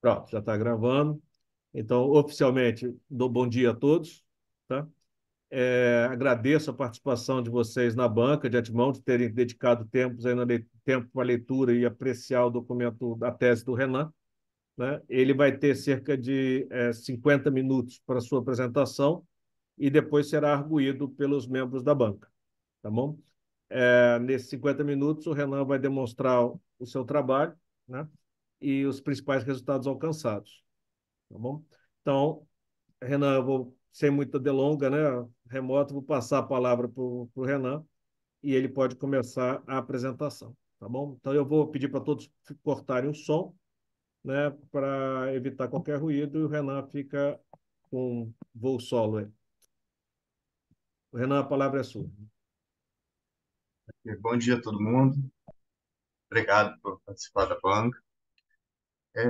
Pronto, já está gravando. Então, oficialmente, dou bom dia a todos. Tá? É, agradeço a participação de vocês na banca, de antemão, de terem dedicado tempo para leitura e apreciar o documento da tese do Renan. Né? Ele vai ter cerca de é, 50 minutos para sua apresentação e depois será arguído pelos membros da banca. Tá bom? É, nesses 50 minutos, o Renan vai demonstrar o seu trabalho né? E os principais resultados alcançados. Tá bom? Então, Renan, eu vou, sem muita delonga, né? remoto, vou passar a palavra para o Renan e ele pode começar a apresentação. Tá bom? Então, eu vou pedir para todos cortarem o som né, para evitar qualquer ruído e o Renan fica com voo solo aí. Renan, a palavra é sua. Bom dia a todo mundo. Obrigado por participar da banca. É,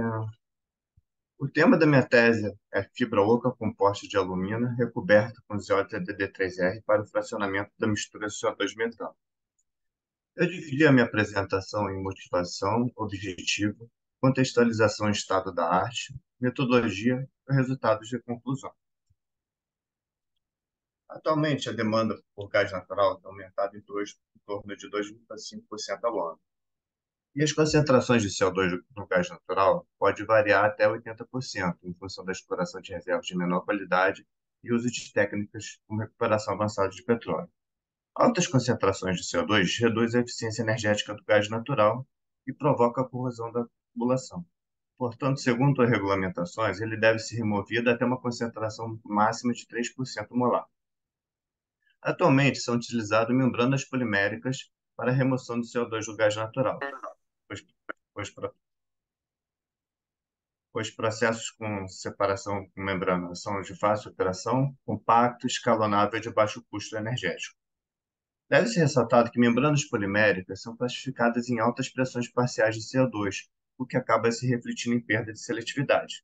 o tema da minha tese é fibra oca composta de alumina recoberta com zeólito DD3R para o fracionamento da mistura CO2 metano. Eu dividi a minha apresentação em motivação, objetivo, contextualização em estado da arte, metodologia e resultados de conclusão. Atualmente, a demanda por gás natural tem aumentado em, dois, em torno de 2,5% ao ano. E as concentrações de CO2 no gás natural pode variar até 80%, em função da exploração de reservas de menor qualidade e uso de técnicas como recuperação avançada de petróleo. Altas concentrações de CO2 reduzem a eficiência energética do gás natural e provocam a corrosão da tubulação. Portanto, segundo as regulamentações, ele deve ser removido até uma concentração máxima de 3% molar. Atualmente, são utilizadas membranas poliméricas para a remoção do CO2 do gás natural, pois, pois, pois processos com separação com membrana são de fácil operação, compacto, escalonável e de baixo custo energético. Deve ser ressaltado que membranas poliméricas são classificadas em altas pressões parciais de CO2, o que acaba se refletindo em perda de seletividade.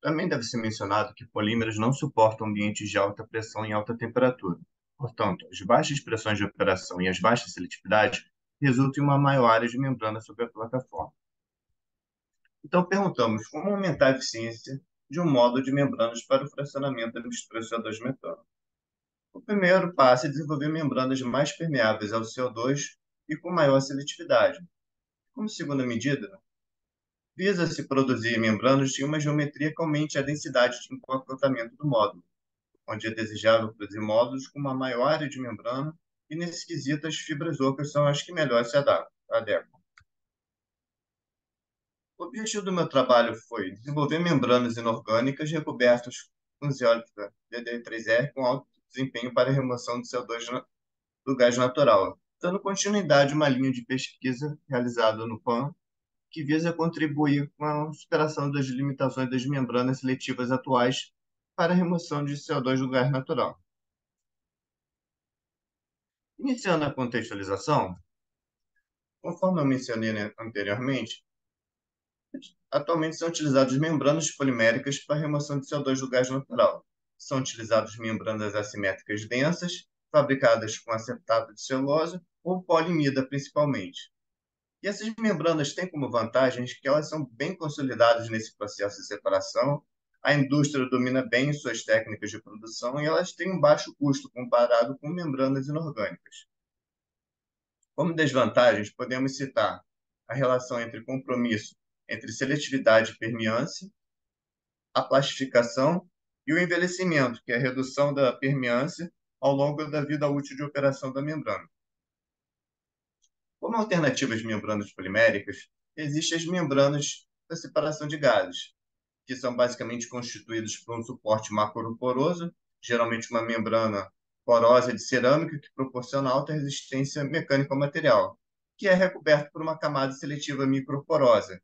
Também deve ser mencionado que polímeros não suportam ambientes de alta pressão e alta temperatura. Portanto, as baixas pressões de operação e as baixas seletividades resultam em uma maior área de membrana sobre a plataforma. Então, perguntamos como aumentar a eficiência de um módulo de membranas para o fracionamento da mistura CO2 metano. O primeiro passo é desenvolver membranas mais permeáveis ao CO2 e com maior seletividade. Como segunda medida, visa-se produzir membranas de uma geometria que aumente a densidade de empacotamento do módulo, onde é desejável produzir módulos com uma maior área de membrana e, nesse quesito, as fibras ocas são as que melhor se adequam. O objetivo do meu trabalho foi desenvolver membranas inorgânicas recobertas com zeólito DD3R com alto desempenho para a remoção do CO2 do gás natural, dando continuidade a uma linha de pesquisa realizada no PAN que visa contribuir com a superação das limitações das membranas seletivas atuais para a remoção de CO2 do gás natural. Iniciando a contextualização, conforme eu mencionei anteriormente, atualmente são utilizadas membranas poliméricas para remoção de CO2 do gás natural. São utilizadas membranas assimétricas densas, fabricadas com acetato de celulose ou polimida principalmente, e essas membranas têm como vantagens que elas são bem consolidadas nesse processo de separação, a indústria domina bem suas técnicas de produção e elas têm um baixo custo comparado com membranas inorgânicas. Como desvantagens, podemos citar a relação entre compromisso entre seletividade e permeância, a plastificação e o envelhecimento, que é a redução da permeância ao longo da vida útil de operação da membrana. Como alternativas de membranas poliméricas, existem as membranas da separação de gases, que são basicamente constituídas por um suporte macroporoso, geralmente uma membrana porosa de cerâmica que proporciona alta resistência mecânica ao material, que é recoberto por uma camada seletiva microporosa,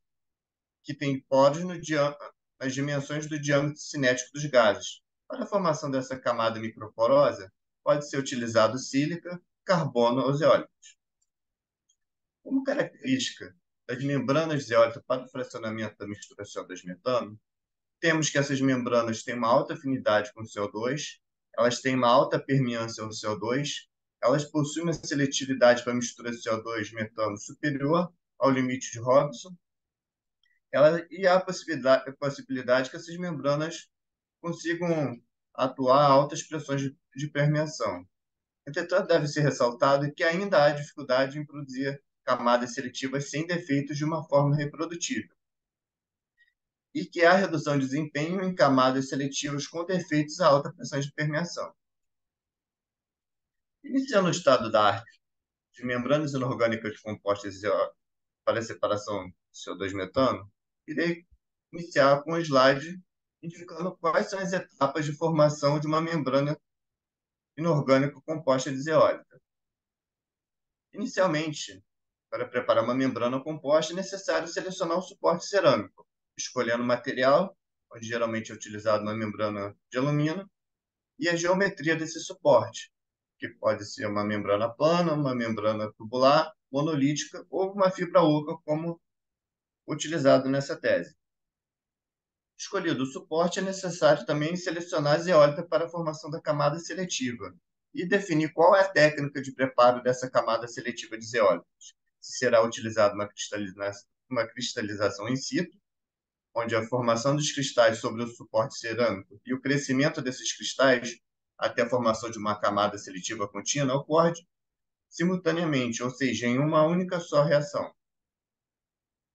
que tem poros no nas dimensões do diâmetro cinético dos gases. Para a formação dessa camada microporosa, pode ser utilizado sílica, carbono ou zeólitos. Como característica das membranas zeólitas para o fracionamento da mistura CO2 metano, temos que essas membranas têm uma alta afinidade com o CO2, elas têm uma alta permeância ao CO2, elas possuem uma seletividade para mistura CO2 metano superior ao limite de Robson, ela, e há a possibilidade, a possibilidade que essas membranas consigam atuar a altas pressões de, de permeação. Entretanto, deve ser ressaltado que ainda há dificuldade em produzir camadas seletivas sem defeitos de uma forma reprodutível e que há redução de desempenho em camadas seletivas com defeitos a alta pressão de permeação. Iniciando o estado da arte de membranas inorgânicas compostas para a separação de CO2 metano, irei iniciar com um slide indicando quais são as etapas de formação de uma membrana inorgânica composta de zeólita. Inicialmente, para preparar uma membrana composta, é necessário selecionar um suporte cerâmico, escolhendo o material, onde geralmente é utilizado uma membrana de alumínio, e a geometria desse suporte, que pode ser uma membrana plana, uma membrana tubular, monolítica ou uma fibra oca, como utilizado nessa tese. Escolhido o suporte, é necessário também selecionar a zeólita para a formação da camada seletiva e definir qual é a técnica de preparo dessa camada seletiva de zeólitas. Se será utilizada uma, cristalização, uma cristalização in situ, onde a formação dos cristais sobre o suporte cerâmico e o crescimento desses cristais até a formação de uma camada seletiva contínua ocorre simultaneamente, ou seja, em uma única só reação.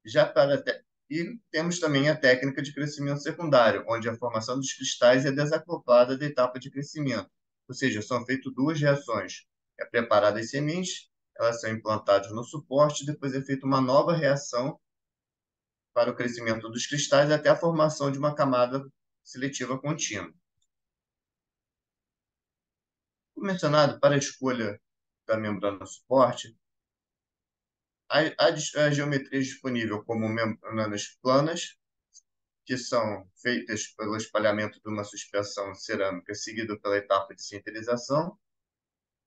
Já para e temos também a técnica de crescimento secundário, onde a formação dos cristais é desacoplada da etapa de crescimento, ou seja, são feitas duas reações. É preparada as sementes, elas são implantadas no suporte, depois é feita uma nova reação para o crescimento dos cristais até a formação de uma camada seletiva contínua. Como mencionado, para a escolha da membrana suporte, a, a, a geometria disponível como membranas planas, que são feitas pelo espalhamento de uma suspensão cerâmica seguido pela etapa de sinterização,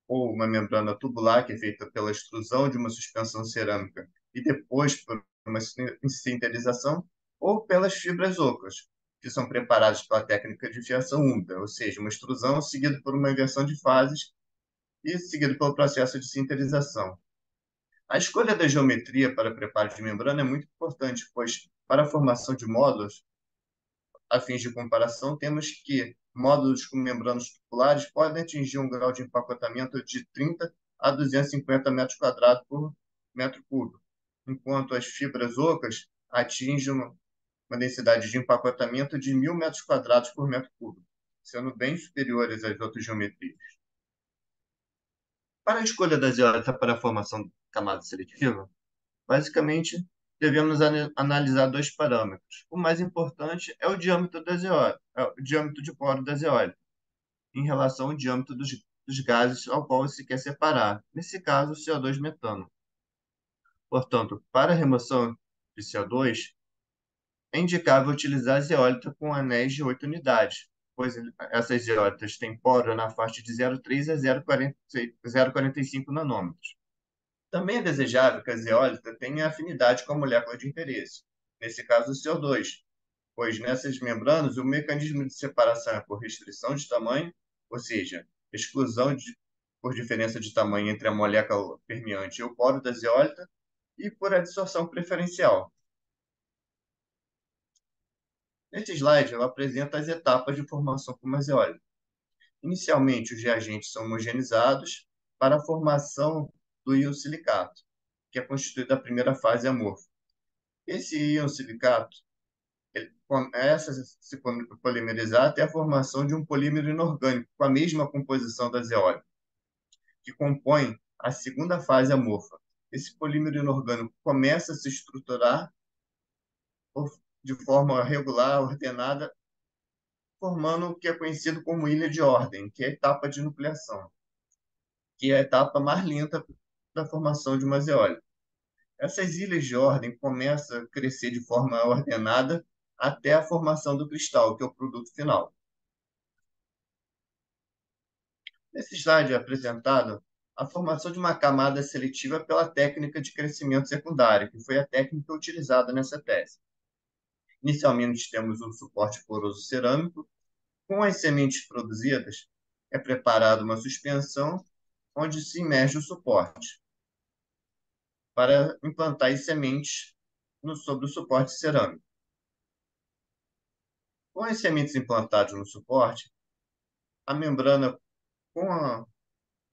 ou uma membrana tubular, que é feita pela extrusão de uma suspensão cerâmica e depois por uma sinterização, ou pelas fibras ocas, que são preparadas pela técnica de fiação úmida, ou seja, uma extrusão seguida por uma inversão de fases e seguido pelo processo de sinterização. A escolha da geometria para preparo de membrana é muito importante, pois para a formação de módulos, a fins de comparação, temos que módulos com membranas tubulares podem atingir um grau de empacotamento de 30 a 250 metros quadrados por metro cúbico, enquanto as fibras ocas atingem uma, densidade de empacotamento de 1.000 metros quadrados por metro cúbico, sendo bem superiores às outras geometrias. Para a escolha da zeólita para a formação de camada seletiva, basicamente devemos analisar dois parâmetros. O mais importante é o diâmetro da zeólita, é o diâmetro de poro da zeólita, em relação ao diâmetro dos, dos gases ao qual se quer separar, nesse caso, o CO2 metano. Portanto, para a remoção de CO2, é indicável utilizar a zeólita com anéis de 8 unidades, pois essas zeólitas têm poro na faixa de 0,3 a 0,45 nanômetros. Também é desejável que a zeólita tenha afinidade com a molécula de interesse, nesse caso o CO2, pois nessas membranas o mecanismo de separação é por restrição de tamanho, ou seja, exclusão de, por diferença de tamanho entre a molécula permeante e o poro da zeólita, e por adsorção preferencial. Neste slide, eu apresento as etapas de formação com maseóleo. Inicialmente, os reagentes são homogeneizados para a formação do íon silicato, que é constituído da primeira fase amorfa. Esse íon silicato começa a se polimerizar até a formação de um polímero inorgânico com a mesma composição da zeólita, que compõe a segunda fase amorfa, esse polímero inorgânico começa a se estruturar de forma regular, ordenada, formando o que é conhecido como ilha de ordem, que é a etapa de nucleação, que é a etapa mais lenta da formação de uma zeólita. Essas ilhas de ordem começam a crescer de forma ordenada até a formação do cristal, que é o produto final. Nesse slide apresentado, a formação de uma camada seletiva pela técnica de crescimento secundário, que foi a técnica utilizada nessa tese. Inicialmente, temos um suporte poroso cerâmico. Com as sementes produzidas, é preparada uma suspensão onde se imerge o suporte para implantar as sementes no, sobre o suporte cerâmico. Com as sementes implantadas no suporte, a membrana com a,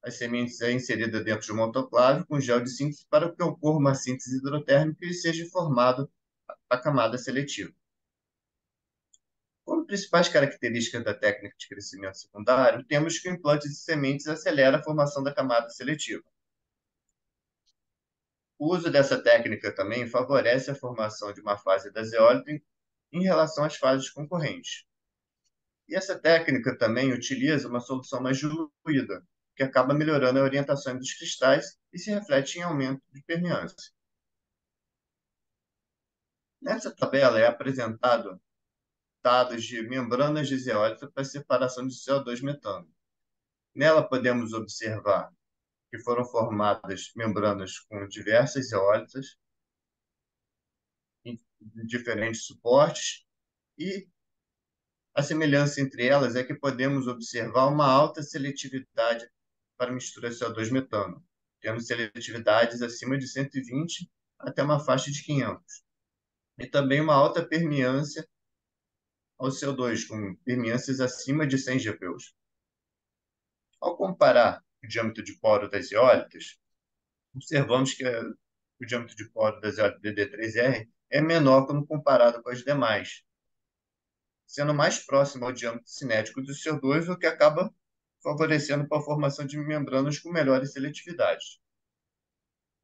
as sementes é inserida dentro de um autoclave com gel de síntese para que ocorra uma síntese hidrotérmica e seja formada a camada seletiva. Como principais características da técnica de crescimento secundário, temos que o implante de sementes acelera a formação da camada seletiva. O uso dessa técnica também favorece a formação de uma fase da zeólita em relação às fases concorrentes. E essa técnica também utiliza uma solução mais diluída, que acaba melhorando a orientação dos cristais e se reflete em aumento de permeância. Nessa tabela é apresentado dados de membranas de zeólita para separação de CO2 metano. Nela podemos observar que foram formadas membranas com diversas zeólitas, em diferentes suportes, e a semelhança entre elas é que podemos observar uma alta seletividade para mistura CO2 metano, tendo seletividades acima de 120 até uma faixa de 500. E também uma alta permeância ao CO2, com permeâncias acima de 100 GPUs. Ao comparar o diâmetro de poro das eólicas, observamos que o diâmetro de poro das eólicas DD3R é menor quando comparado com as demais, sendo mais próximo ao diâmetro cinético do CO2, o que acaba favorecendo a formação de membranas com melhores seletividades.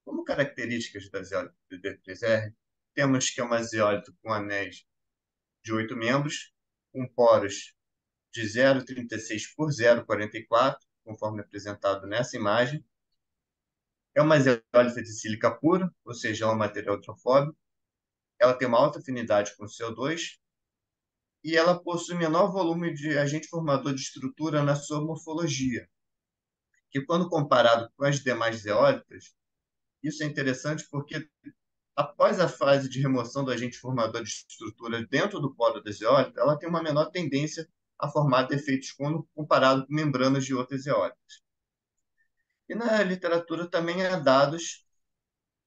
Como características das eólicas DD3R, temos que é uma zeólita com anéis de oito membros, com poros de 0,36 por 0,44, conforme apresentado nessa imagem. É uma zeólita de sílica pura, ou seja, é um material hidrofóbico. Ela tem uma alta afinidade com o CO2 e ela possui menor volume de agente formador de estrutura na sua morfologia, que quando comparado com as demais zeólitas, isso é interessante porque após a fase de remoção do agente formador de estrutura dentro do poro da zeólita, ela tem uma menor tendência a formar defeitos quando comparado com membranas de outras eólicas. E na literatura também há dados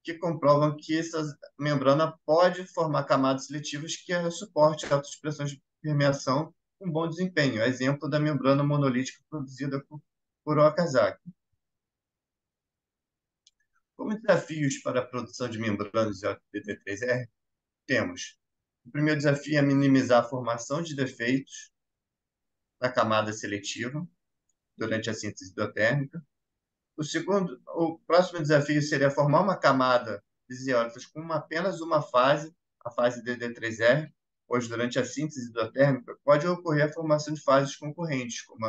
que comprovam que essa membrana pode formar camadas seletivas que suportem altas pressões permeação com bom desempenho, exemplo da membrana monolítica produzida por, por Okazaki. Como desafios para a produção de membranas de DD3R, temos o primeiro desafio é minimizar a formação de defeitos na camada seletiva durante a síntese endotérmica. O segundo, o próximo desafio seria formar uma camada de zeólitas com apenas uma fase, a fase DD3R, pois durante a síntese endotérmica pode ocorrer a formação de fases concorrentes, como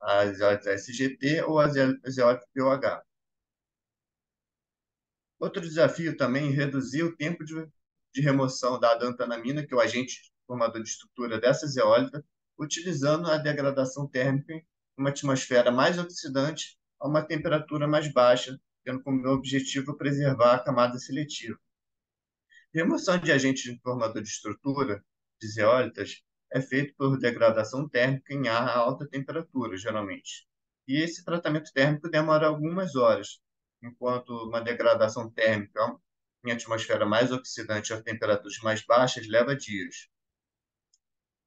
a zeólita SGT ou a zeólita POH. Outro desafio também é reduzir o tempo de, de remoção da adantanamina, que é o agente formador de estrutura dessa zeólita, utilizando a degradação térmica em uma atmosfera mais oxidante a uma temperatura mais baixa, tendo como objetivo preservar a camada seletiva. Remoção de agentes formador de estrutura de zeólitas é feito por degradação térmica em ar a alta temperatura, geralmente. E esse tratamento térmico demora algumas horas, enquanto uma degradação térmica em atmosfera mais oxidante a temperaturas mais baixas leva dias.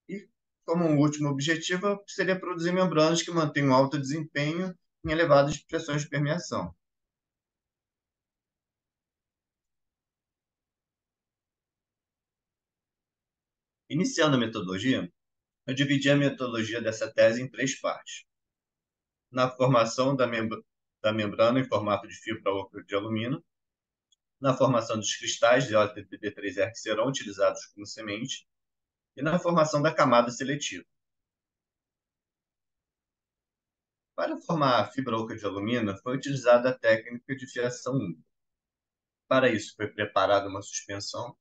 E, como um último objetivo, seria produzir membranas que mantenham alto desempenho em elevadas pressões de permeação. Iniciando a metodologia, eu dividi a metodologia dessa tese em três partes. Na formação da, da membrana em formato de fibra óptica de alumínio, na formação dos cristais de óleo TP3R que serão utilizados como semente e na formação da camada seletiva. Para formar a fibra oca de alumínio, foi utilizada a técnica de fiação úmida. Para isso, foi preparada uma suspensão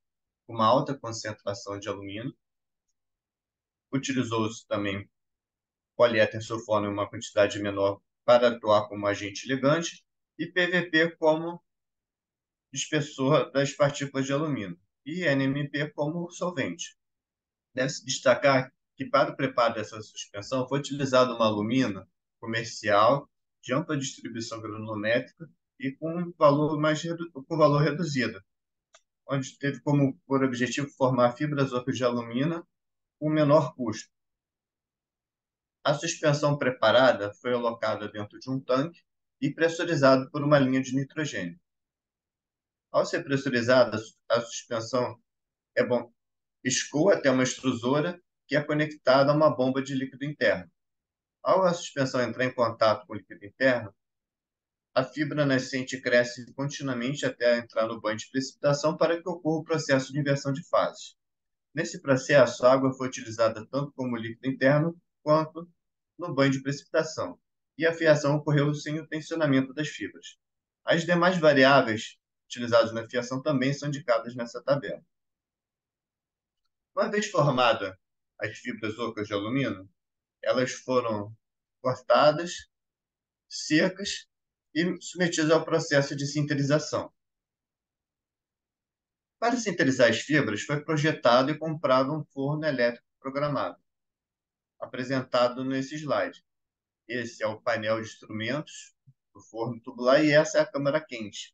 com uma alta concentração de alumínio. Utilizou-se também poliéter sulfone em uma quantidade menor para atuar como agente ligante e PVP como espessor das partículas de alumínio e NMP como solvente. Deve-se destacar que para o preparo dessa suspensão foi utilizado uma alumina comercial de ampla distribuição granulométrica e com valor mais com valor reduzido, onde teve como por objetivo formar fibras ocas de alumina com menor custo. A suspensão preparada foi alocada dentro de um tanque e pressurizado por uma linha de nitrogênio. Ao ser pressurizada, a suspensão é bom, escoa até uma extrusora que é conectada a uma bomba de líquido interno. Ao a suspensão entrar em contato com o líquido interno, a fibra nascente cresce continuamente até entrar no banho de precipitação para que ocorra o processo de inversão de fases. Nesse processo, a água foi utilizada tanto como líquido interno quanto no banho de precipitação, e a fiação ocorreu sem o tensionamento das fibras. As demais variáveis utilizadas na fiação também são indicadas nessa tabela. Uma vez formada as fibras ocas de alumínio, elas foram cortadas, secas e submetidas ao processo de sinterização. Para sinterizar as fibras, foi projetado e comprado um forno elétrico programado, apresentado nesse slide. Esse é o painel de instrumentos do forno tubular e essa é a câmara quente.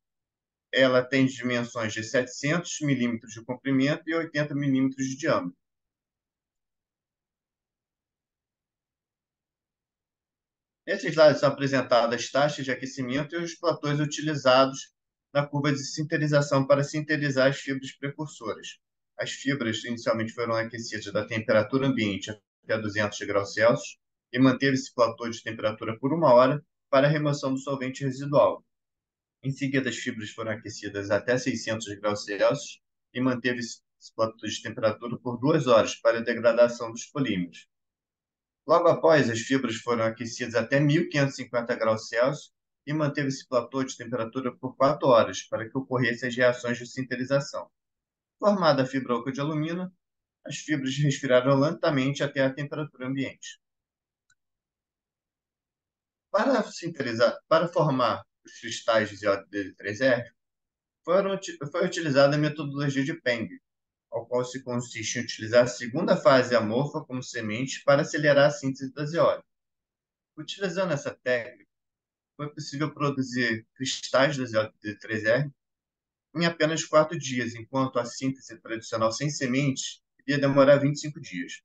Ela tem dimensões de 700 milímetros de comprimento e 80 milímetros de diâmetro. Nesse slide são apresentadas as taxas de aquecimento e os platôs utilizados na curva de sinterização para sinterizar as fibras precursoras. As fibras inicialmente foram aquecidas da temperatura ambiente até 200 graus Celsius e manteve esse platô de temperatura por uma hora para a remoção do solvente residual. Em seguida, as fibras foram aquecidas até 600 graus Celsius e manteve esse platô de temperatura por duas horas para a degradação dos polímeros. Logo após, as fibras foram aquecidas até 1550 graus Celsius e manteve esse platô de temperatura por 4 horas para que ocorressem as reações de sinterização. Formada a fibra oca de alumínio, as fibras respiraram lentamente até a temperatura ambiente. Para sinterizar, para formar os cristais de iódio 3 r foram, foi utilizada a metodologia de Peng, ao qual se consiste em utilizar a segunda fase amorfa como semente para acelerar a síntese da zeólita. Utilizando essa técnica, foi possível produzir cristais da zeólita D3R em apenas quatro dias, enquanto a síntese tradicional sem sementes iria demorar 25 dias.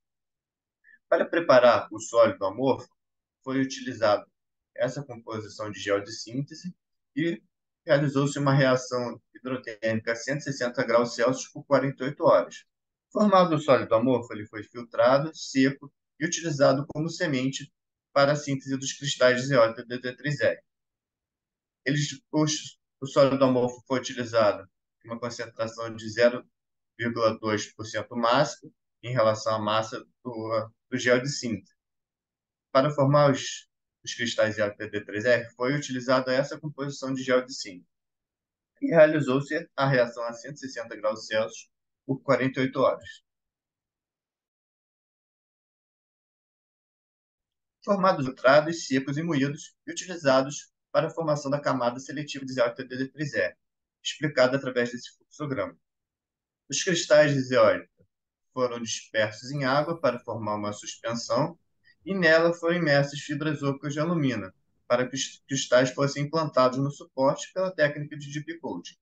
Para preparar o sólido amorfo, foi utilizado essa composição de gel de síntese e realizou-se uma reação hidrotérmica a 160 graus Celsius por 48 horas. Formado o sólido amorfo, ele foi filtrado, seco e utilizado como semente para a síntese dos cristais de zeólita DD3R. Eles, os, o sólido amorfo foi utilizado em uma concentração de 0,2% máximo em relação à massa do, do gel de síntese. Para formar os os cristais de APD3R, foi utilizada essa composição de gel de zinco. E realizou-se a reação a 160 graus Celsius por 48 horas. Formados filtrados, secos e moídos e utilizados para a formação da camada seletiva de zeólita DD3R, explicada através desse fluxograma. Os cristais de zeólita foram dispersos em água para formar uma suspensão e nela foram imersas fibras ocas de alumina, para que os cristais fossem implantados no suporte pela técnica de deep coating.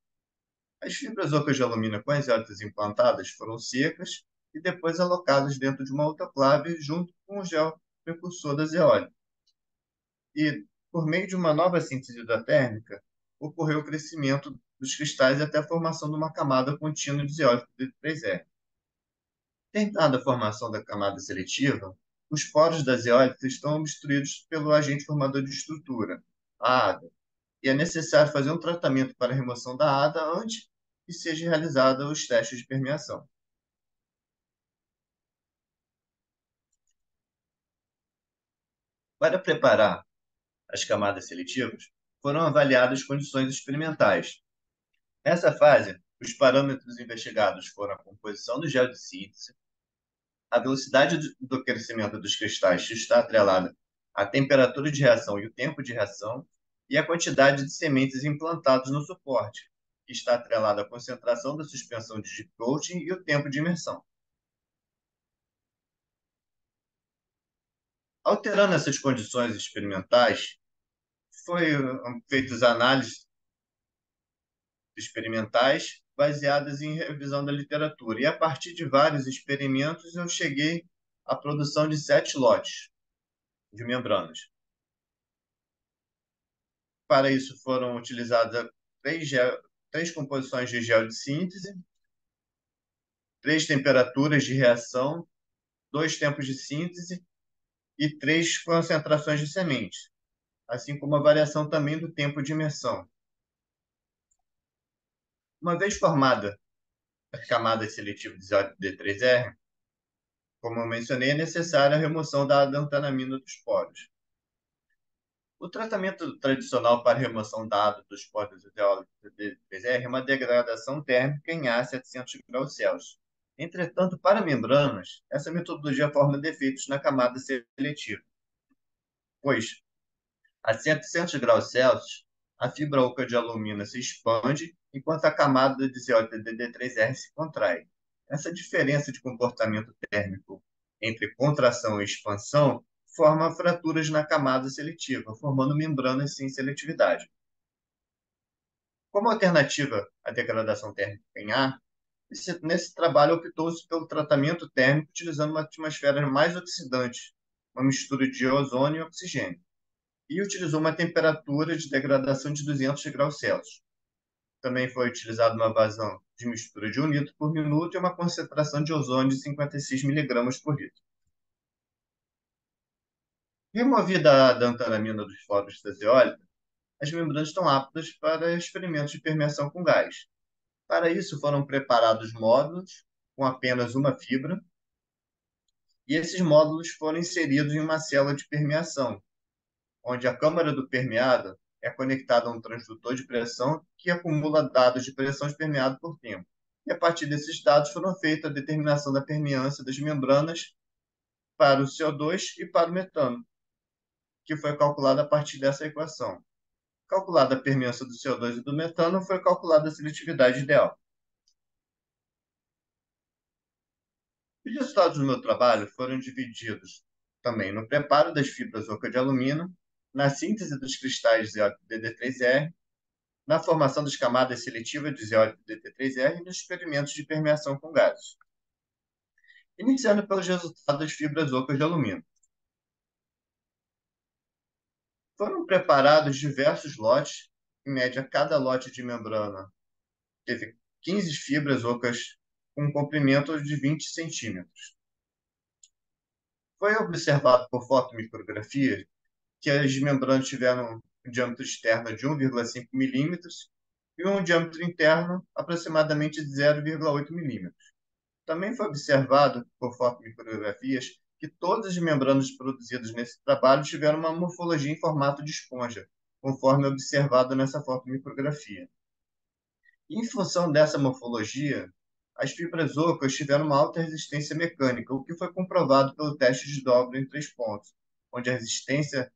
As fibras ocas de alumina com as hélices implantadas foram secas e depois alocadas dentro de uma autoclave junto com o gel precursor da zeólita. E, por meio de uma nova síntese térmica, ocorreu o crescimento dos cristais até a formação de uma camada contínua de zeólita de 3R. Tentada a formação da camada seletiva, os poros das eólicas estão obstruídos pelo agente formador de estrutura, a ADA, e é necessário fazer um tratamento para a remoção da ADA antes que sejam realizados os testes de permeação. Para preparar as camadas seletivas, foram avaliadas condições experimentais. Nessa fase, os parâmetros investigados foram a composição do gel de síntese, a velocidade do crescimento dos cristais está atrelada à temperatura de reação e o tempo de reação, e a quantidade de sementes implantadas no suporte, que está atrelada à concentração da suspensão de deep coating e o tempo de imersão. Alterando essas condições experimentais, foi feitas análises experimentais baseadas em revisão da literatura. E a partir de vários experimentos, eu cheguei à produção de sete lotes de membranas. Para isso, foram utilizadas três, três composições de gel de síntese, três temperaturas de reação, dois tempos de síntese e três concentrações de sementes, assim como a variação também do tempo de imersão. Uma vez formada as camadas seletivas de D3R, como eu mencionei, é necessária a remoção da adantanamina dos poros. O tratamento tradicional para remoção da ADA dos poros de D3R é uma degradação térmica em A 700 graus Celsius. Entretanto, para membranas, essa metodologia forma defeitos na camada seletiva, pois a 700 graus Celsius a fibra oca de alumina se expande enquanto a camada de COTDD3R se contrai. Essa diferença de comportamento térmico entre contração e expansão forma fraturas na camada seletiva, formando membranas sem seletividade. Como alternativa à degradação térmica em ar, nesse trabalho optou-se pelo tratamento térmico utilizando uma atmosfera mais oxidante, uma mistura de ozônio e oxigênio, e utilizou uma temperatura de degradação de 200 graus Celsius. Também foi utilizada uma vazão de mistura de 1 litro por minuto e uma concentração de ozônio de 56 miligramas por litro. Removida a dantanamina dos poros da zeólita, as membranas estão aptas para experimentos de permeação com gás. Para isso, foram preparados módulos com apenas uma fibra, e esses módulos foram inseridos em uma célula de permeação, onde a câmara do permeado é conectada a um transdutor de pressão que acumula dados de pressão permeado por tempo. E a partir desses dados foram feita a determinação da permeância das membranas para o CO2 e para o metano, que foi calculada a partir dessa equação. Calculada a permeância do CO2 e do metano, foi calculada a seletividade ideal. Os resultados do meu trabalho foram divididos também no preparo das fibras oca de alumínio na síntese dos cristais de DD3R, na formação das camadas seletivas de zeólito DT3R e nos experimentos de permeação com gases. Iniciando pelos resultados das fibras ocas de alumínio. Foram preparados diversos lotes, em média, cada lote de membrana teve 15 fibras ocas com um comprimento de 20 centímetros. Foi observado por fotomicrografia que as membranas tiveram um diâmetro externo de 1,5 milímetros e um diâmetro interno aproximadamente de 0,8 milímetros. Também foi observado, por fotomicrografias, que todas as membranas produzidas nesse trabalho tiveram uma morfologia em formato de esponja, conforme observado nessa fotomicrografia. Em função dessa morfologia, as fibras ocas tiveram uma alta resistência mecânica, o que foi comprovado pelo teste de dobra em três pontos, onde a resistência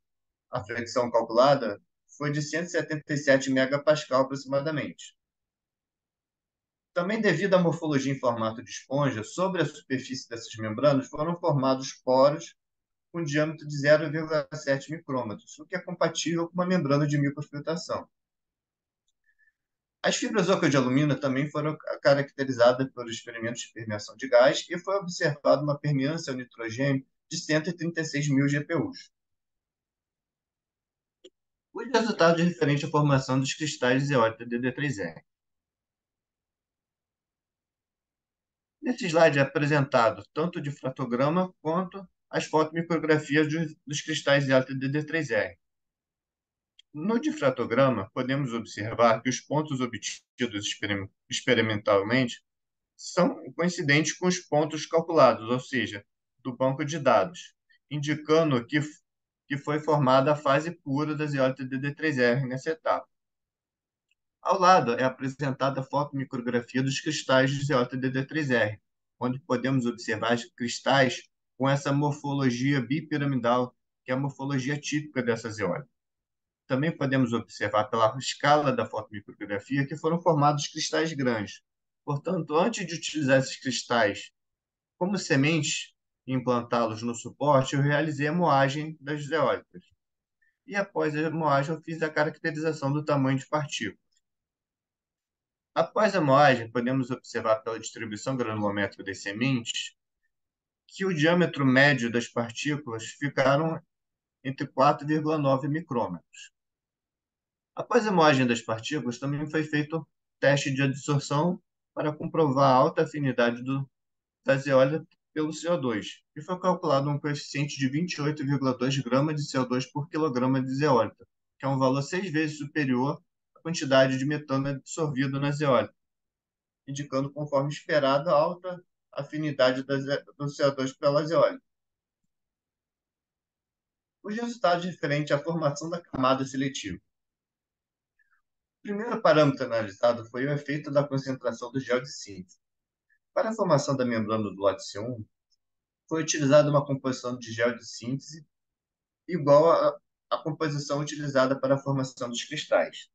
a fricção calculada foi de 177 megapascal aproximadamente. Também devido à morfologia em formato de esponja, sobre a superfície dessas membranas foram formados poros com diâmetro de 0,7 micrômetros, o que é compatível com uma membrana de microfiltração. As fibras ocas de alumínio também foram caracterizadas por experimentos de permeação de gás e foi observada uma permeância ao nitrogênio de 136 mil GPUs os resultados referentes à formação dos cristais de zeólita DD3R. Nesse slide é apresentado tanto o difratograma quanto as fotomicrografias dos cristais zeólita DD3R. No difratograma, podemos observar que os pontos obtidos experimentalmente são coincidentes com os pontos calculados, ou seja, do banco de dados, indicando que que foi formada a fase pura da zeólita DD3R nessa etapa. Ao lado é apresentada a fotomicrografia dos cristais de zeólita DD3R, onde podemos observar cristais com essa morfologia bipiramidal, que é a morfologia típica dessa zeólita. Também podemos observar pela escala da fotomicrografia que foram formados cristais grandes. Portanto, antes de utilizar esses cristais como sementes, implantá-los no suporte, eu realizei a moagem das zeólitas. E após a moagem, eu fiz a caracterização do tamanho de partículas. Após a moagem, podemos observar pela distribuição granulométrica das sementes que o diâmetro médio das partículas ficaram entre 4,9 micrômetros. Após a moagem das partículas, também foi feito teste de adsorção para comprovar a alta afinidade do, da zeólita pelo CO2, e foi calculado um coeficiente de 28,2 gramas de CO2 por quilograma de zeólita, que é um valor seis vezes superior à quantidade de metano absorvido na zeólita, indicando, conforme esperado, a alta afinidade do CO2 pela zeólita. Os resultados referentes à formação da camada seletiva. O primeiro parâmetro analisado foi o efeito da concentração do gel de síntese. Para a formação da membrana do C1, foi utilizada uma composição de gel de síntese igual à, composição utilizada para a formação dos cristais.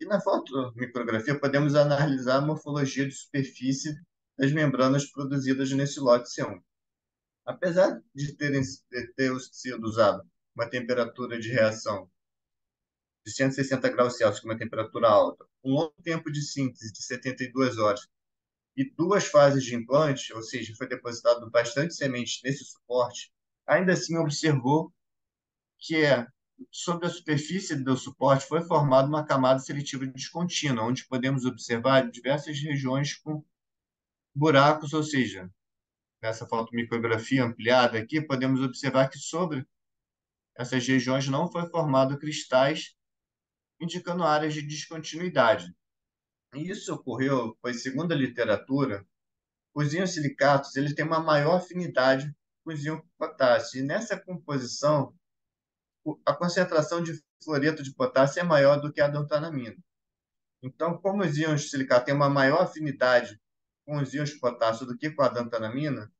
E na fotomicrografia podemos analisar a morfologia de superfície das membranas produzidas nesse lote C1. Apesar de terem de ter sido usado uma temperatura de reação de 160 graus Celsius, uma temperatura alta, um longo tempo de síntese de 72 horas e duas fases de implante, ou seja, foi depositado bastante semente nesse suporte, ainda assim observou que é, sobre a superfície do suporte foi formada uma camada seletiva descontínua, onde podemos observar diversas regiões com buracos, ou seja, nessa fotomicrografia ampliada aqui, podemos observar que sobre essas regiões não foi formado cristais, indicando áreas de descontinuidade. E isso ocorreu, pois, segundo a literatura, os íons silicatos eles têm uma maior afinidade com os íons potássio. E nessa composição, a concentração de fluoreto de potássio é maior do que a da antanamina. Então, como os íons silicatos têm uma maior afinidade com os íons potássio do que com a dantanamina,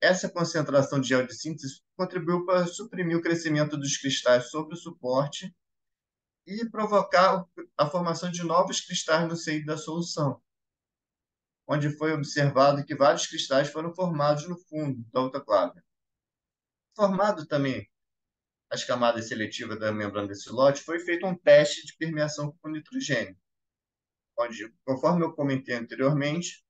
essa concentração de gel de síntese contribuiu para suprimir o crescimento dos cristais sobre o suporte e provocar a formação de novos cristais no seio da solução, onde foi observado que vários cristais foram formados no fundo da autoclave. Formado também as camadas seletivas da membrana desse lote, foi feito um teste de permeação com nitrogênio, onde, conforme eu comentei anteriormente,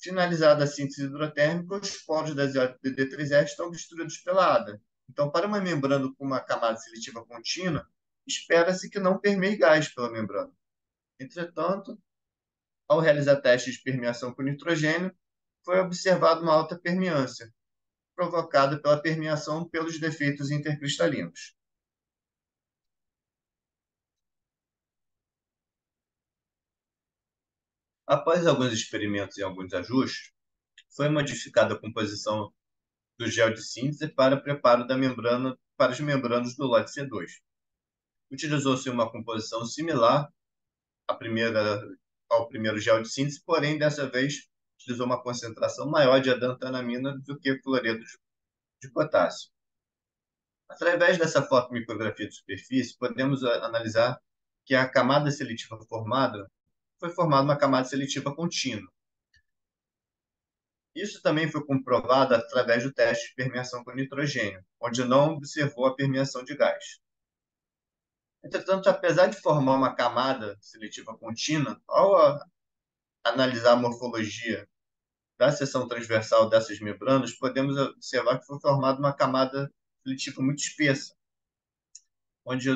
finalizada a síntese hidrotérmica, os poros da D3S estão destruídos pela ADA. Então, para uma membrana com uma camada seletiva contínua, espera-se que não permeie gás pela membrana. Entretanto, ao realizar testes de permeação com nitrogênio, foi observada uma alta permeância, provocada pela permeação pelos defeitos intercristalinos. Após alguns experimentos e alguns ajustes, foi modificada a composição do gel de síntese para preparo da membrana para as membranas do lote C2 utilizou-se uma composição similar à primeira, ao primeiro gel de síntese, porém, dessa vez, utilizou uma concentração maior de adantanamina do que fluoreto de, de potássio. Através dessa fotomicrografia de superfície, podemos analisar que a camada seletiva formada foi formada uma camada seletiva contínua. Isso também foi comprovado através do teste de permeação com nitrogênio, onde não observou a permeação de gás. Entretanto, apesar de formar uma camada seletiva contínua, ao analisar a morfologia da seção transversal dessas membranas, podemos observar que foi formada uma camada seletiva muito espessa, onde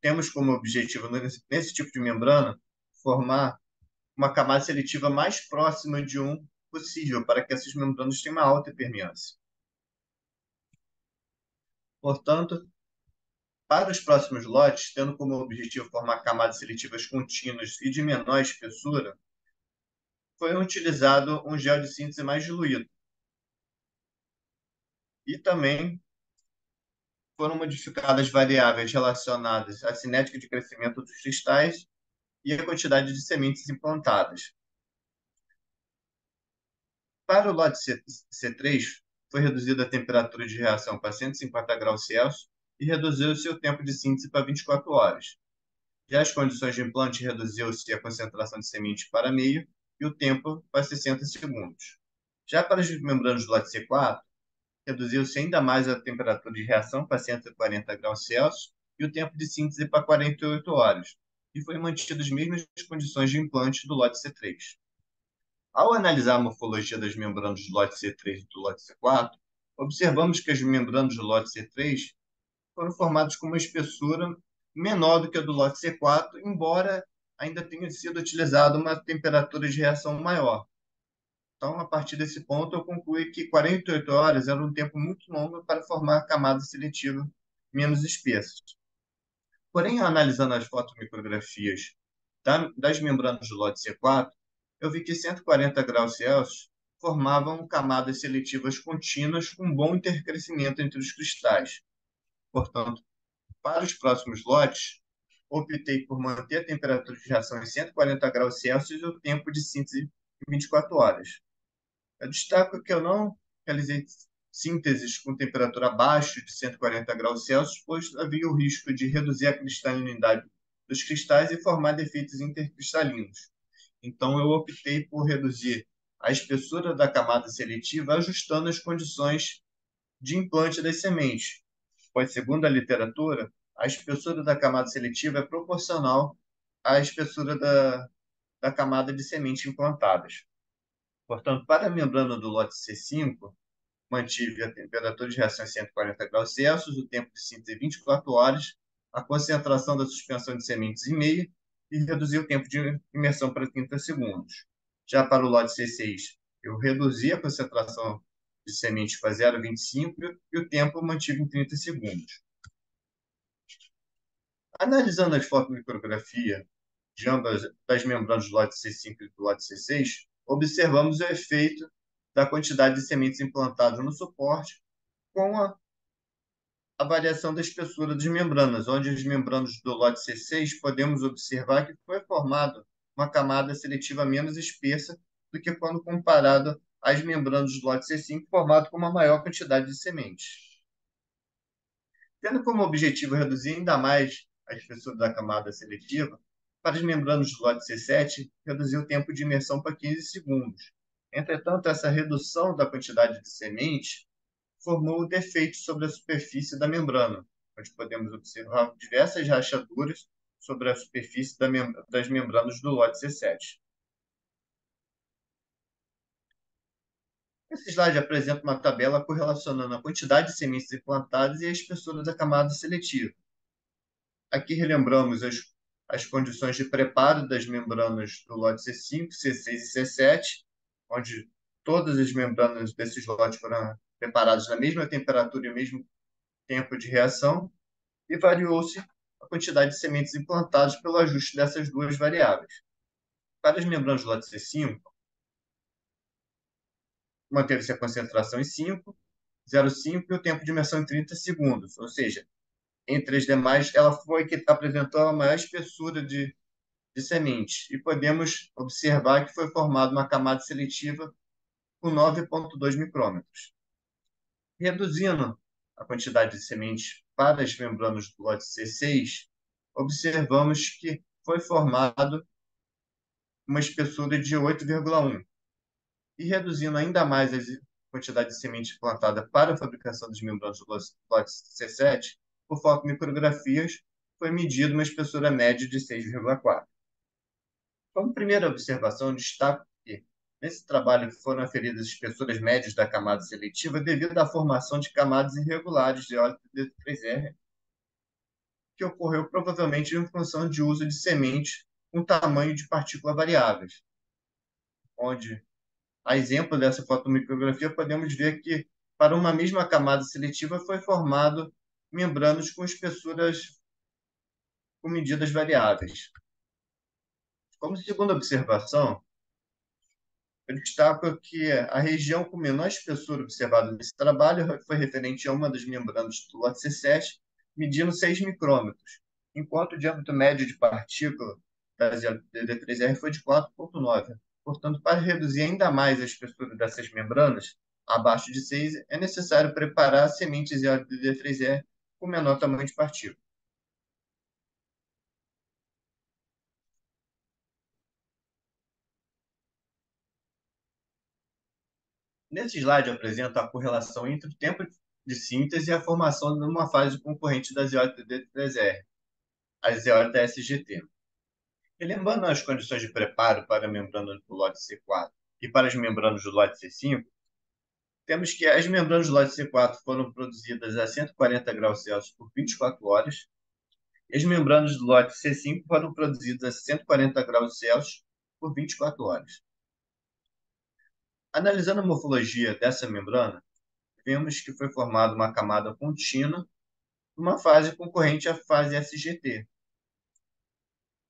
temos como objetivo, nesse tipo de membrana, formar uma camada seletiva mais próxima de um possível, para que essas membranas tenham uma alta permeância. Portanto, para os próximos lotes, tendo como objetivo formar camadas seletivas contínuas e de menor espessura, foi utilizado um gel de síntese mais diluído. E também foram modificadas variáveis relacionadas à cinética de crescimento dos cristais e a quantidade de sementes implantadas. Para o lote C3, foi reduzida a temperatura de reação para 150 graus Celsius e reduziu seu tempo de síntese para 24 horas. Já as condições de implante reduziu-se a concentração de semente para meio e o tempo para 60 segundos. Já para as membranas do lote C4, reduziu-se ainda mais a temperatura de reação para 140 graus Celsius e o tempo de síntese para 48 horas, e foi mantido as mesmas condições de implante do lote C3. Ao analisar a morfologia das membranas do lote C3 e do lote C4, observamos que as membranas do lote C3 foram formadas com uma espessura menor do que a do lote C4, embora ainda tenha sido utilizada uma temperatura de reação maior. Então, a partir desse ponto, eu concluí que 48 horas era um tempo muito longo para formar camadas seletivas menos espessas. Porém, analisando as fotomicrografias das membranas do lote C4, eu vi que 140 graus Celsius formavam camadas seletivas contínuas com bom intercrescimento entre os cristais. Portanto, para os próximos lotes, optei por manter a temperatura de reação em 140 graus Celsius e o tempo de síntese em 24 horas. Eu destaco que eu não realizei sínteses com temperatura abaixo de 140 graus Celsius, pois havia o risco de reduzir a cristalinidade dos cristais e formar defeitos intercristalinos. Então, eu optei por reduzir a espessura da camada seletiva, ajustando as condições de implante das sementes, pois, segundo a literatura, a espessura da camada seletiva é proporcional à espessura da, da camada de semente implantadas. Portanto, para a membrana do lote C5, mantive a temperatura de reação em 140 graus Celsius, o tempo de síntese 24 horas, a concentração da suspensão de sementes em meia e reduzi o tempo de imersão para 30 segundos. Já para o lote C6, eu reduzi a concentração de sementes para 0,25 e o tempo mantive em 30 segundos. Analisando as fotomicrografia de ambas das membranas do lote C5 e do lote C6, observamos o efeito da quantidade de sementes implantadas no suporte com a, a variação da espessura das membranas, onde as membranas do lote C6 podemos observar que foi formada uma camada seletiva menos espessa do que quando comparado às membranas do lote C5, formado com uma maior quantidade de sementes. Tendo como objetivo reduzir ainda mais a espessura da camada seletiva, para as membranas do lote C7, reduzir o tempo de imersão para 15 segundos. Entretanto, essa redução da quantidade de semente formou defeitos sobre a superfície da membrana, onde podemos observar diversas rachaduras sobre a superfície das membranas do lote C7. Esse slide apresenta uma tabela correlacionando a quantidade de sementes implantadas e a espessura da camada seletiva. Aqui relembramos as, as condições de preparo das membranas do lote C5, C6 e C7, onde todas as membranas desses lotes foram preparadas na mesma temperatura e mesmo tempo de reação, e variou-se a quantidade de sementes implantadas pelo ajuste dessas duas variáveis. Para as membranas do lote C5, manteve-se a concentração em 5, 0,5 e o tempo de imersão em 30 segundos, ou seja, entre as demais, ela foi que apresentou a maior espessura de, de e podemos observar que foi formada uma camada seletiva com 9,2 micrômetros. Reduzindo a quantidade de sementes para as membranas do lote C6, observamos que foi formado uma espessura de 8,1. E reduzindo ainda mais a quantidade de semente plantada para a fabricação das membranas do lote C7, por fotomicrografias, foi medida uma espessura média de 6,4. Como primeira observação, destaco que, nesse trabalho, foram aferidas espessuras médias da camada seletiva devido à formação de camadas irregulares de óleo de 3R, que ocorreu provavelmente em função de uso de sementes com tamanho de partícula variáveis, onde, a exemplo dessa fotomicrografia, podemos ver que, para uma mesma camada seletiva, foi formado membranas com espessuras com medidas variáveis. Como segunda observação, eu destaco que a região com menor espessura observada nesse trabalho foi referente a uma das membranas do lote C7, medindo 6 micrômetros, enquanto o diâmetro médio de partícula da DD3R foi de 4,9. Portanto, para reduzir ainda mais a espessura dessas membranas, abaixo de 6, é necessário preparar sementes de DD3R com menor tamanho de partícula. Nesse slide, eu apresento a correlação entre o tempo de síntese e a formação de uma fase concorrente da zeólita D3R, a Relembrando as condições de preparo para a membrana do lote C4 e para as membranas do lote C5, temos que as membranas do lote C4 foram produzidas a 140 graus Celsius por 24 horas, e as membranas do lote C5 foram produzidas a 140 graus Celsius por 24 horas. Analisando a morfologia dessa membrana, vemos que foi formada uma camada contínua, uma fase concorrente à fase SGT,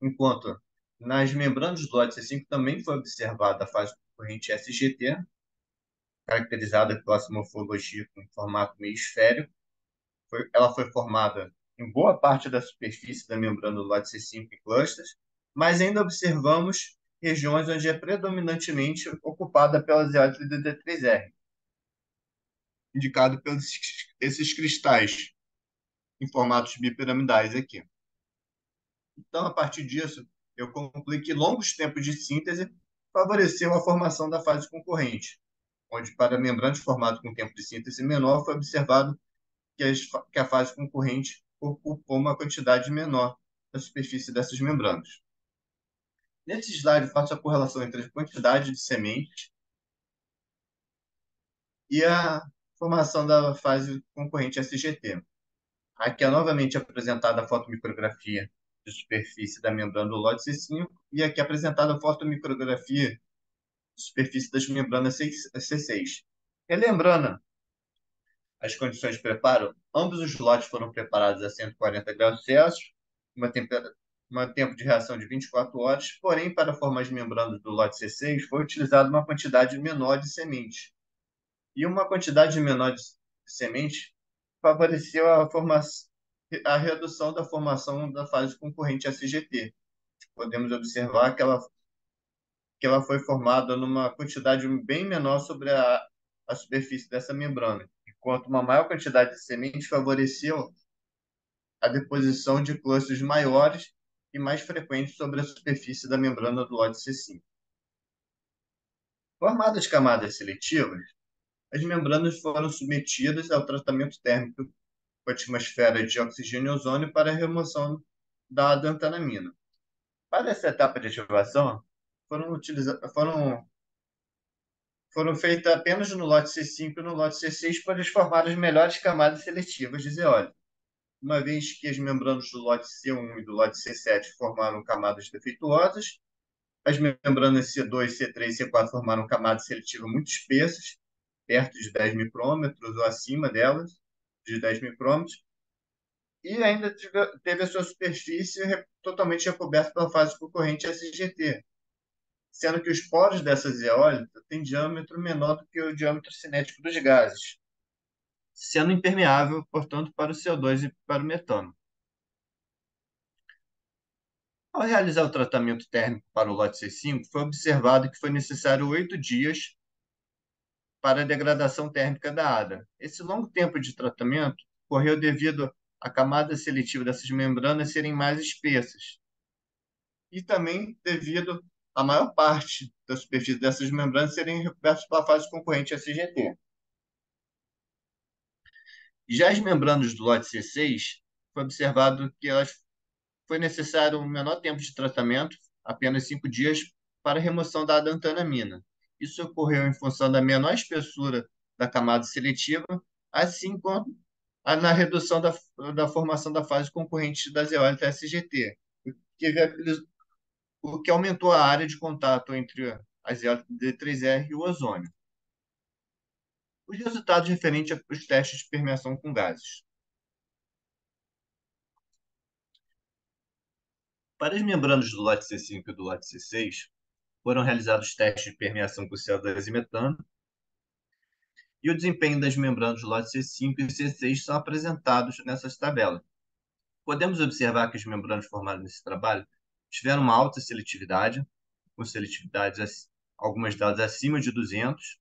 enquanto nas membranas do lote C5 também foi observada a fase concorrente SGT, caracterizada pela morfologia com formato meio esférico. Foi, ela foi formada em boa parte da superfície da membrana do lote C5 em clusters, mas ainda observamos regiões onde é predominantemente ocupada pela zeólite do D3R, indicado pelos esses cristais em formatos bipiramidais aqui. Então, a partir disso, eu concluí que longos tempos de síntese favoreceu a formação da fase concorrente, onde para membranas formadas com tempo de síntese menor foi observado que, as, que a fase concorrente ocupou uma quantidade menor da superfície dessas membranas. Nesse slide, faço a correlação entre a quantidade de sementes e a formação da fase concorrente SGT. Aqui é novamente apresentada a fotomicrografia de superfície da membrana do lote C5 e aqui é apresentada a fotomicrografia de superfície das membranas C6. Relembrando as condições de preparo, ambos os lotes foram preparados a 140 graus Celsius, uma, uma tempo de reação de 24 horas, porém, para formar as membranas do lote C6, foi utilizada uma quantidade menor de semente. E uma quantidade menor de semente favoreceu a, formação, a redução da formação da fase concorrente SGT. Podemos observar que ela, que ela foi formada numa quantidade bem menor sobre a, a superfície dessa membrana, enquanto uma maior quantidade de sementes favoreceu a deposição de clusters maiores e mais frequentes sobre a superfície da membrana do lote C5. Formadas camadas seletivas, as membranas foram submetidas ao tratamento térmico atmosfera de oxigênio e ozônio para a remoção da adantanamina. Para essa etapa de ativação, foram, foram, foram feitas apenas no lote C5 e no lote C6 para formar as melhores camadas seletivas de zeólite. Uma vez que as membranas do lote C1 e do lote C7 formaram camadas defeituosas, as membranas C2, C3 e C4 formaram camadas seletivas muito espessas, perto de 10 micrômetros ou acima delas, de 10 micrômetros, e ainda teve a sua superfície totalmente recoberta pela fase concorrente SGT, sendo que os poros dessa zeólita têm diâmetro menor do que o diâmetro cinético dos gases, sendo impermeável, portanto, para o CO2 e para o metano. Ao realizar o tratamento térmico para o lote C5, foi observado que foi necessário oito dias para a degradação térmica da ADA. Esse longo tempo de tratamento ocorreu devido à camada seletiva dessas membranas serem mais espessas e também devido à maior parte da superfície dessas membranas serem recobertas pela fase concorrente SGT. Já as membranas do lote C6, foi observado que elas foi necessário um menor tempo de tratamento, apenas cinco dias, para remoção da adantanamina. Isso ocorreu em função da menor espessura da camada seletiva, assim como na redução da, da formação da fase concorrente da zeólita SGT, o que, aumentou a área de contato entre a zeólita D3R e o ozônio. Os resultados referentes aos testes de permeação com gases. Para as membranas do lote C5 e do lote C6, foram realizados testes de permeação com CO2 e metano, e o desempenho das membranas do lote C5 e C6 são apresentados nessas tabelas. Podemos observar que as membranas formadas nesse trabalho tiveram uma alta seletividade, com seletividades algumas dadas acima de 200,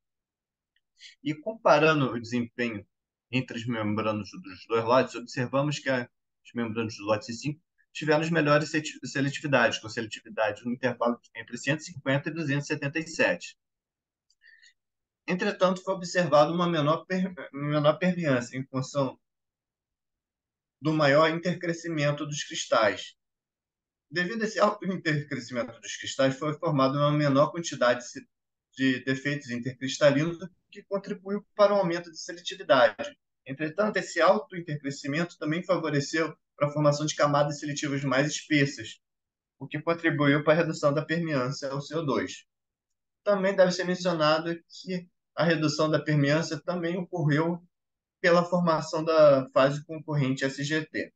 e comparando o desempenho entre as membranas dos dois lotes, observamos que as membranas do lote C5 tiveram as melhores seletividades, com seletividade no intervalo entre 150 e 277. Entretanto, foi observado uma menor, per... menor permeância em função do maior intercrescimento dos cristais. Devido a esse alto intercrescimento dos cristais, foi formada uma menor quantidade de defeitos intercristalinos que contribuiu para o aumento de seletividade. Entretanto, esse alto intercrescimento também favoreceu para a formação de camadas seletivas mais espessas, o que contribuiu para a redução da permeância ao CO2. Também deve ser mencionado que a redução da permeância também ocorreu pela formação da fase concorrente SGT.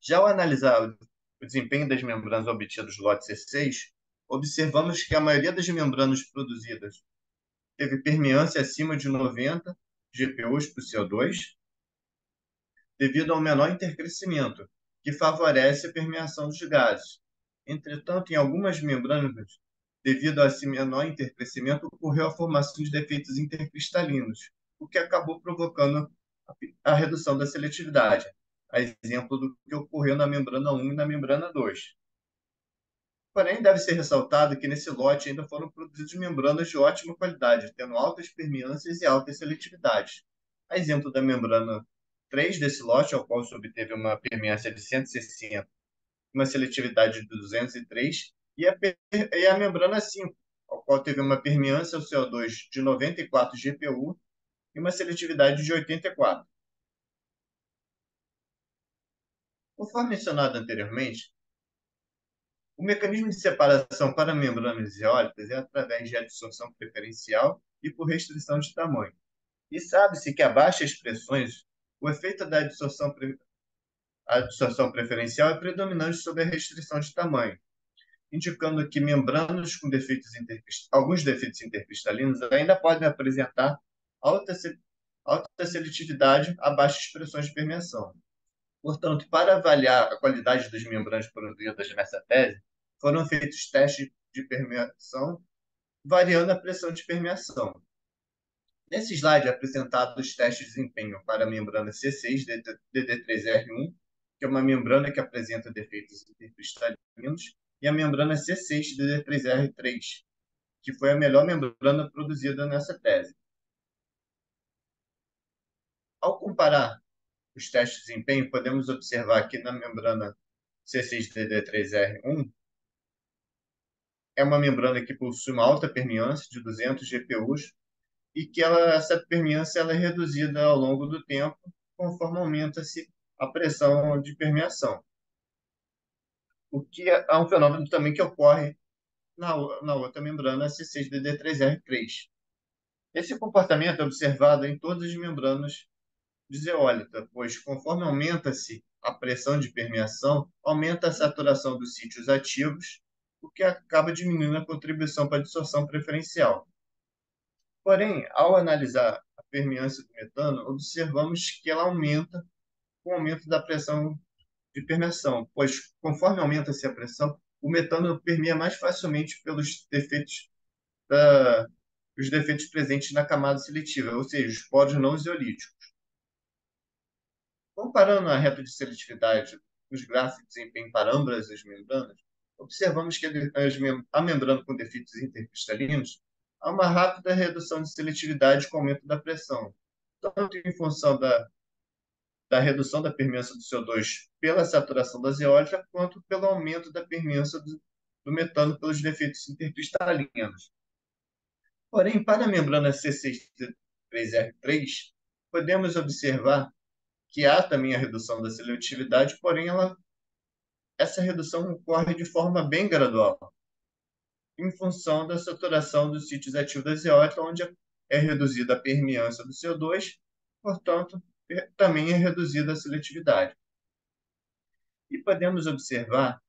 Já ao analisar o desempenho das membranas obtidas do lote C6, observamos que a maioria das membranas produzidas teve permeância acima de 90 GPUs por CO2, devido ao menor intercrescimento, que favorece a permeação dos gases. Entretanto, em algumas membranas, devido a esse menor intercrescimento, ocorreu a formação de defeitos intercristalinos, o que acabou provocando a redução da seletividade, a exemplo do que ocorreu na membrana 1 e na membrana 2. Porém, deve ser ressaltado que nesse lote ainda foram produzidas membranas de ótima qualidade, tendo altas permeâncias e altas seletividades. A exemplo da membrana 3 desse lote, ao qual se obteve uma permeância de 160, uma seletividade de 203, e a, e a membrana 5, ao qual teve uma permeância ao CO2 de 94 GPU e uma seletividade de 84. Conforme mencionado anteriormente, o mecanismo de separação para membranas eólicas é através de adsorção preferencial e por restrição de tamanho. E sabe-se que a baixas pressões, o efeito da adsorção, pre... adsorção preferencial é predominante sobre a restrição de tamanho, indicando que membranas com defeitos alguns defeitos intercristalinos ainda podem apresentar alta, alta seletividade a baixas pressões de permeação. Portanto, para avaliar a qualidade das membranas produzidas nessa tese, foram feitos testes de permeação, variando a pressão de permeação. Nesse slide é apresentado os testes de desempenho para a membrana C6 DD3R1, que é uma membrana que apresenta defeitos intercristalinos, e a membrana C6 DD3R3, que foi a melhor membrana produzida nessa tese. Ao comparar os testes de desempenho, podemos observar que na membrana C6DD3R1 é uma membrana que possui uma alta permeância de 200 GPUs e que ela, essa permeância ela é reduzida ao longo do tempo conforme aumenta-se a pressão de permeação. O que é, é um fenômeno também que ocorre na, na outra membrana C6DD3R3. Esse comportamento é observado em todas as membranas de zeólita, pois conforme aumenta-se a pressão de permeação, aumenta a saturação dos sítios ativos, o que acaba diminuindo a contribuição para a dissorção preferencial. Porém, ao analisar a permeância do metano, observamos que ela aumenta com o aumento da pressão de permeação, pois conforme aumenta-se a pressão, o metano permeia mais facilmente pelos defeitos da, os defeitos presentes na camada seletiva, ou seja, os poros não zeolíticos. Comparando a reta de seletividade nos gráficos de desempenho para ambas as membranas, observamos que a membrana com defeitos intercristalinos há uma rápida redução de seletividade com aumento da pressão, tanto em função da, da redução da permeância do CO2 pela saturação da zeólita, quanto pelo aumento da permeância do, do metano pelos defeitos intercristalinos. Porém, para a membrana C6-3R3, podemos observar que há também a redução da seletividade, porém ela, essa redução ocorre de forma bem gradual, em função da saturação dos sítios ativos da zeólita, onde é reduzida a permeância do CO2, portanto, também é reduzida a seletividade. E podemos observar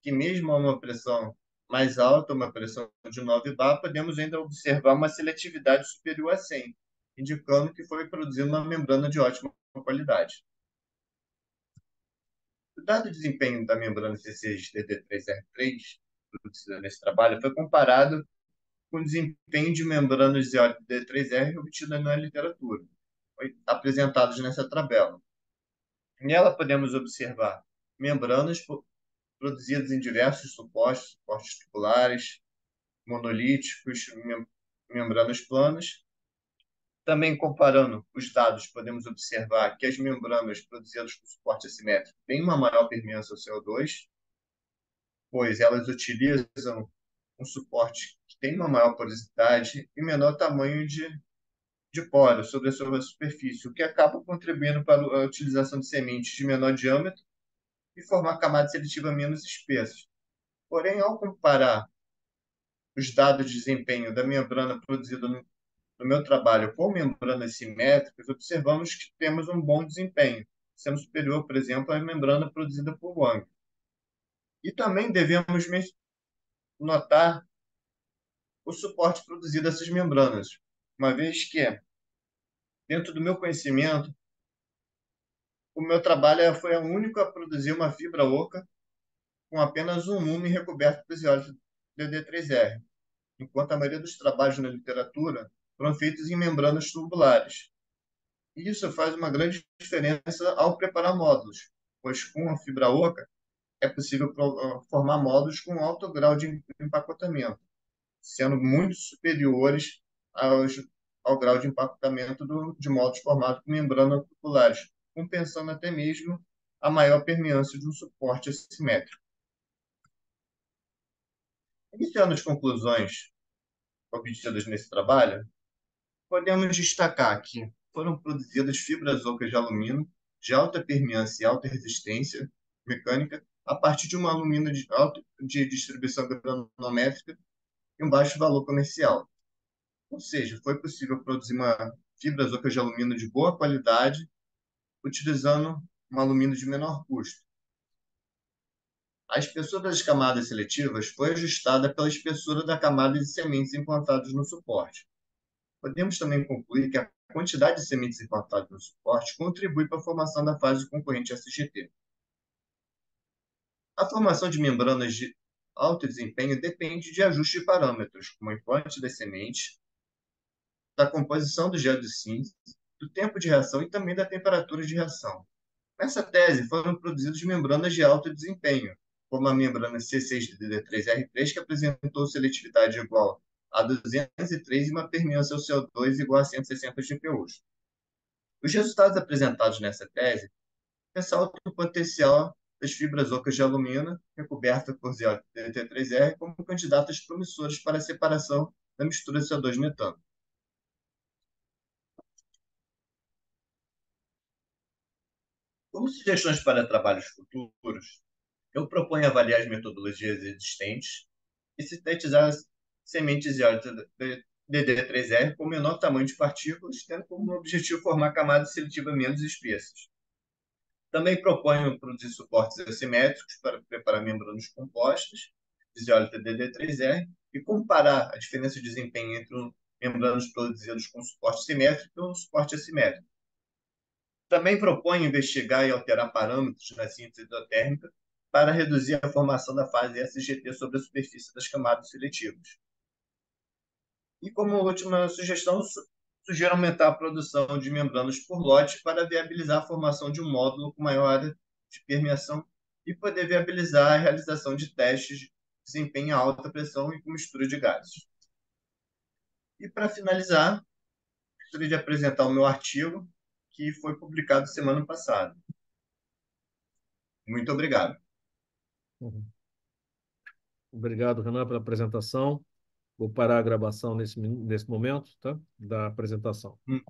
que mesmo a uma pressão mais alta, uma pressão de 9 bar, podemos ainda observar uma seletividade superior a 100, indicando que foi produzida uma membrana de ótima qualidade. O dado de desempenho da membrana CCX-DD3R3, produzida nesse trabalho, foi comparado com o desempenho de membranas de óleo D3R obtidas na literatura, apresentados nessa tabela. Nela podemos observar membranas produzidas em diversos suportes, suportes tubulares, monolíticos, membranas planas, também comparando os dados, podemos observar que as membranas produzidas com suporte assimétrico têm uma maior permeância ao CO2, pois elas utilizam um suporte que tem uma maior porosidade e menor tamanho de, de poros sobre a sua superfície, o que acaba contribuindo para a utilização de sementes de menor diâmetro e formar camadas seletivas menos espessas. Porém, ao comparar os dados de desempenho da membrana produzida no, no meu trabalho com membranas simétricas, observamos que temos um bom desempenho, sendo superior, por exemplo, à membrana produzida por Wang. E também devemos notar o suporte produzido dessas membranas, uma vez que, dentro do meu conhecimento, o meu trabalho foi o único a produzir uma fibra oca com apenas um lume recoberto por isólitos DD3R, enquanto a maioria dos trabalhos na literatura foram feitos em membranas tubulares. Isso faz uma grande diferença ao preparar módulos, pois com a fibra oca é possível ah, formar módulos com alto grau de empacotamento, sendo muito superiores aos, ao grau de empacotamento do, de módulos formados com membranas tubulares, compensando até mesmo a maior permeância de um suporte assimétrico. Iniciando as conclusões obtidas nesse trabalho, podemos destacar que foram produzidas fibras ocas de alumínio de alta permeância e alta resistência mecânica a partir de uma alumínio de, alta, de distribuição granométrica e um baixo valor comercial. Ou seja, foi possível produzir uma fibras ocas de alumínio de boa qualidade utilizando um alumínio de menor custo. A espessura das camadas seletivas foi ajustada pela espessura da camada de sementes implantadas no suporte. Podemos também concluir que a quantidade de sementes implantadas no suporte contribui para a formação da fase concorrente SGT. A formação de membranas de alto desempenho depende de ajuste de parâmetros, como o implante das sementes, da composição do gel de síntese, do tempo de reação e também da temperatura de reação. Nessa tese, foram produzidas membranas de alto desempenho, como a membrana C6DD3R3, que apresentou seletividade igual a 203 e uma permeância ao CO2 igual a 160 GPUs. Os resultados apresentados nessa tese ressaltam o potencial das fibras ocas de alumínio recobertas por DT3R como candidatas promissoras para a separação da mistura CO2-metano. Como sugestões para trabalhos futuros, eu proponho avaliar as metodologias existentes e sintetizar sementes de DD3R com menor tamanho de partículas, tendo como objetivo formar camadas seletivas menos espessas. Também proponho produzir suportes assimétricos para preparar membranas compostas, fisiólita DD3R, e comparar a diferença de desempenho entre membranas produzidas com suporte simétrico e um suporte assimétrico. Também proponho investigar e alterar parâmetros na síntese endotérmica para reduzir a formação da fase SGT sobre a superfície das camadas seletivas. E como última sugestão, sugiro aumentar a produção de membranas por lote para viabilizar a formação de um módulo com maior área de permeação e poder viabilizar a realização de testes de desempenho a alta pressão e com mistura de gases. E para finalizar, gostaria de apresentar o meu artigo, que foi publicado semana passada. Muito obrigado. Uhum. Obrigado, Renan, pela apresentação. Vou parar a gravação nesse, nesse momento tá? da apresentação. Hum.